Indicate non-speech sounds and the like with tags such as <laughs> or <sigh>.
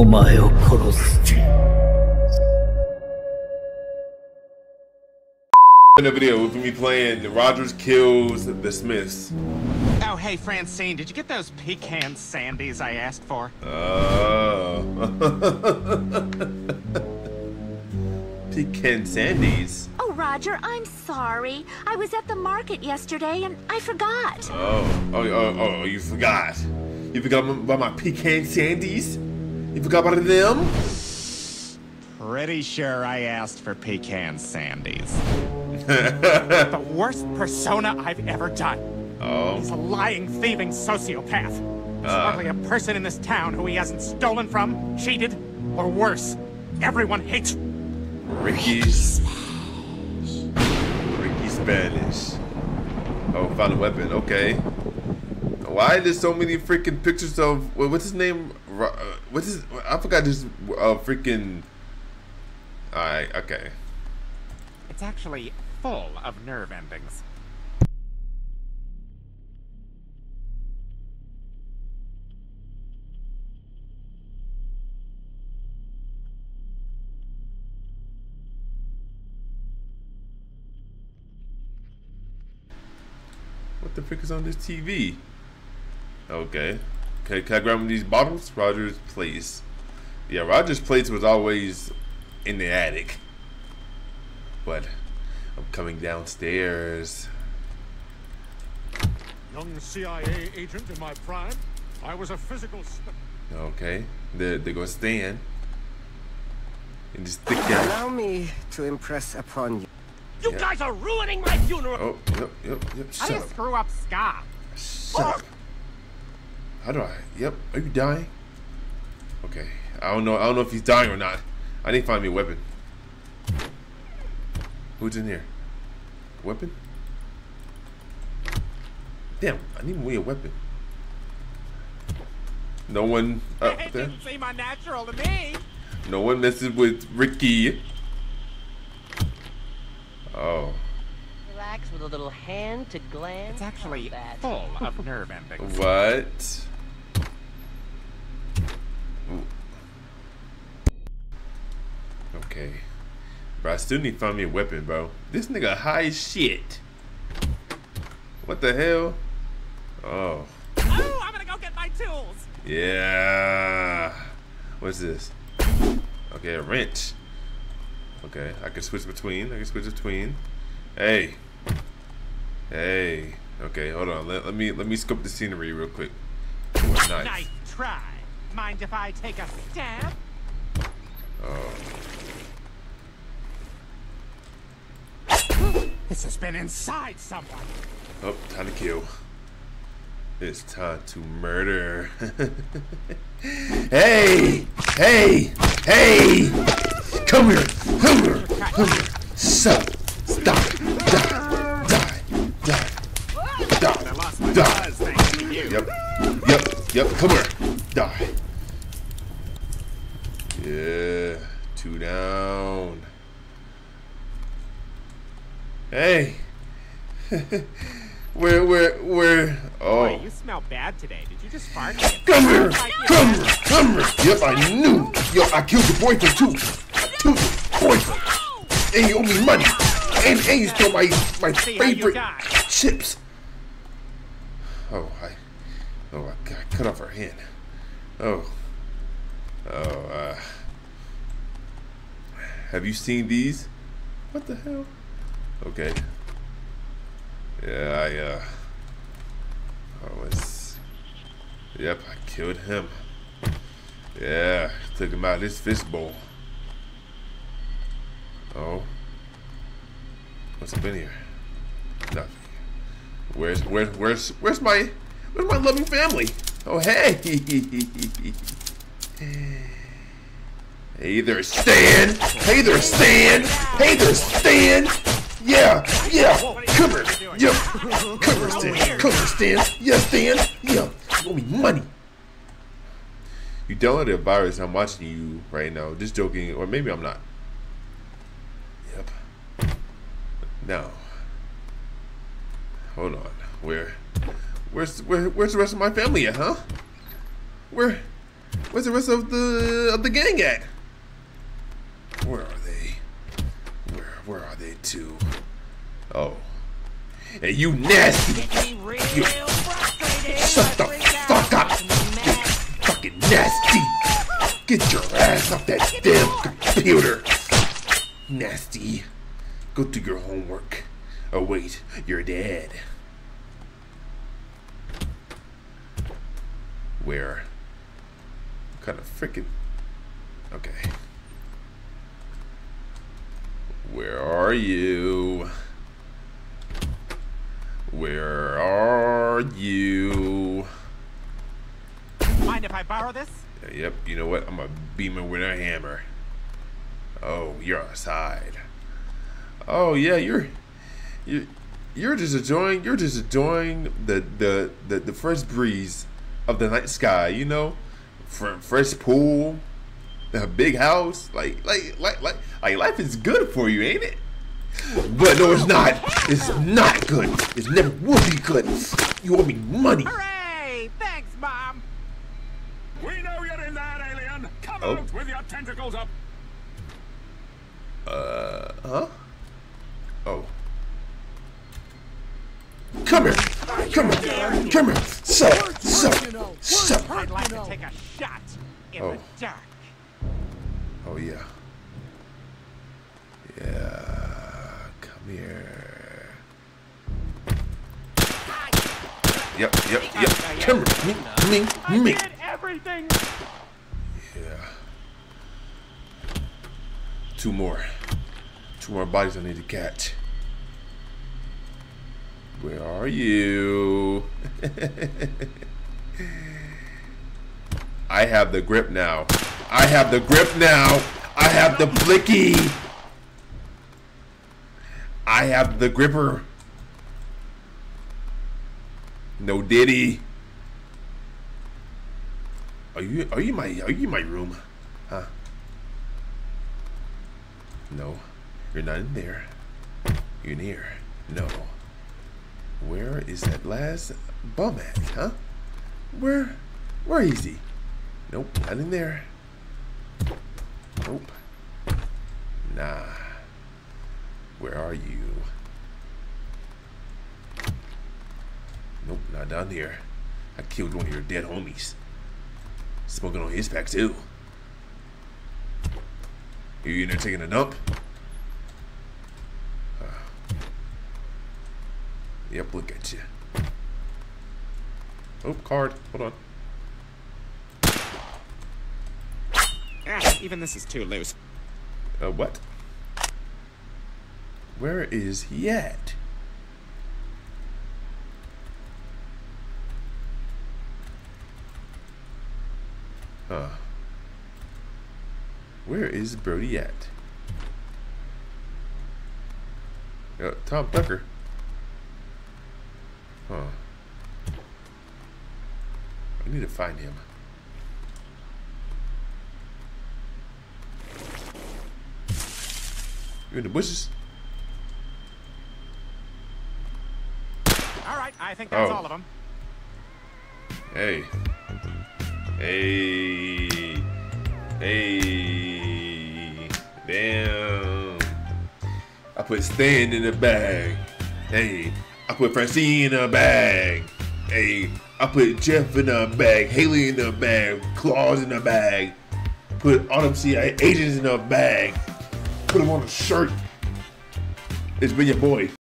お前を殺す In the video, with me playing Rogers kills the Smiths. Oh, hey, Francine, did you get those pecan sandies I asked for? Oh. <laughs> Pecan Sandies. Oh, Roger, I'm sorry. I was at the market yesterday and I forgot. Oh, oh, oh, oh, you forgot. You forgot about my pecan sandies? You forgot about them? Pretty sure I asked for pecan sandies. <laughs> the worst persona I've ever done. Oh, He's a lying, thieving sociopath. There's Uh. hardly a person in this town who he hasn't stolen from, cheated, or worse. Everyone hates Ricky's. Ricky Spanish. Oh, found a weapon. Okay. Why there's so many freaking pictures of what's his name? Uh, What's his? I forgot this. Uh, freaking. Alright. Okay. It's actually full of nerve endings. What the frick is on this TV? Okay. Okay, can I grab one of these bottles? Roger's place. Yeah, Roger's place was always in the attic. But I'm coming downstairs. Young CIA agent in my prime, I was a physical. Spe- Okay. They're, they're gonna stand. And just stick down. Allow me to impress upon you. you guys are ruining my funeral. Oh, yep, yep, yep. How do you up. screw up Scott? Shut up. How do I? Yep. Are you dying? Okay. I don't know. I don't know if he's dying or not. I need to find me a weapon. Who's in here? Weapon? Damn. I need me a weapon. No one up It there. didn't seem unnatural to me. No one messes with Ricky. Oh. Relax with a little hand to gland. It's actually full of nerve endings. What? Ooh. Okay. Bro, I still need to find me a weapon, bro. This nigga high as shit. What the hell? Oh. Oh, I'm gonna go get my tools. Yeah. What's this? Okay, a wrench. Okay, I can switch between. I can switch between. Hey. Hey. Okay, hold on. Let, let me let me scope the scenery real quick. Ooh, a knife. Nice try. Mind if I take a stab? Oh. This has been inside someone. Oh, time to kill. It's time to murder. <laughs> hey! Hey! Hey! Come here! Come here! Come here! Stop! Stop! Die! Die! Die! Die! you. Yep. Yep. Yep. Come here. Die. Yeah. Two down. Hey. <laughs> where, where, where? Oh. Boy, you smell bad today. Did you just fart? Come here! Come here! Come here! Yep, I knew! Yo, I killed your boyfriend too! I killed your boyfriend! And you owe me money! And, and you stole my, my See how you favorite chips! Oh, I... Oh, I, got- cut off her hand. Oh. Oh, uh... Have you seen these? What the hell? Okay. Yeah, I, uh... Oh, it's... Yep, I killed him. Yeah, took him out of his fishbowl. Oh. What's up in here? Nothing. Where's where's where's where's my where's my loving family? Oh hey. <laughs> Hey there, Stan! Hey there, Stan! Hey there, Stan! Yeah, yeah! Come here! Yeah! Come here, Stan! Come here, Stan! Yeah, Stan! Yeah! You owe me money! You downloaded a virus. I'm watching you right now. Just joking, or maybe I'm not. Yep. Now, hold on. Where, where's where, where's the rest of my family at, huh? Where, Where's the rest of the of the gang at? Where are they? Where are they two? Oh. Hey, you nasty! You shut the fuck up! You fucking nasty! Get your ass off that damn computer! Nasty. Go do your homework. Oh wait, you're dead. Where? What kind of freaking... Okay. Where are you? Where are you? Mind if I borrow this? Yep, you know what? I'm a beamer with a hammer. Oh, you're outside. Oh yeah, you're you you're just enjoying you're just enjoying the the the, the fresh breeze of the night sky, you know? Fr- fresh pool, a big house, like like like like like life is good for you, ain't it? But no, it's not. It's not good. It never will be good. You owe me money. Hooray! Thanks, Mom! We know you're in there, alien. Come Oh. out with your tentacles up. Uh, huh? Oh. Come here. Come here. Come here. Sup. Sup. Sup. I'd like to take a shot in Oh. the dark. Oh, yeah. Yeah. Come here. Yep, yep, yep. Come here. Me, me, me. Everything! Yeah. Two more. Two more bodies I need to catch. Where are you? <laughs> I have the grip now. I have the grip now. I have the blicky. I have the gripper. No diddy. Are you are you my are you my room? Huh? No. You're not in there. You're in here. No. Where is that last bum at, huh? Where where is he? Nope, not in there. Nope. Nah. Where are you? Nope, not down here. I killed one of your dead homies. Smoking on his pack too. You in there taking a dump? Uh, yep, look at you. Oh, card. Hold on. Ah, even this is too loose. Uh, what? Where is he at? Huh. Where is Brody at? Uh, Tom Tucker. Huh. I need to find him. You in the bushes? All right, I think that's Oh. all of them. Hey. Hey. Hey. Damn. I put Stan in the bag. Hey. I put Francine in a bag. Hey. I put Jeff in a bag. Hayley in a bag. Klaus in a bag. Put all them CIA agents in a bag. Put them on a shirt. It's been your boy.